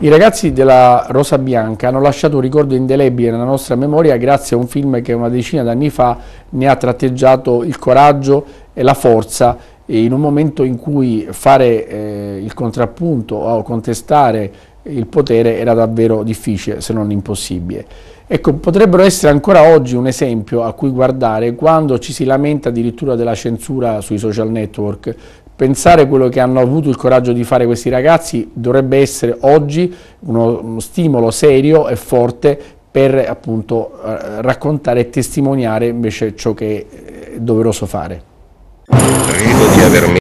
I ragazzi della Rosa Bianca hanno lasciato un ricordo indelebile nella nostra memoria grazie a un film che una decina d'anni fa ne ha tratteggiato il coraggio e la forza in un momento in cui fare eh, il contrappunto o contestare il potere era davvero difficile se non impossibile. Ecco, potrebbero essere ancora oggi un esempio a cui guardare quando ci si lamenta addirittura della censura sui social network. Pensare quello che hanno avuto il coraggio di fare questi ragazzi dovrebbe essere oggi uno, uno stimolo serio e forte per appunto eh, raccontare e testimoniare invece ciò che è doveroso fare. Credo di avermi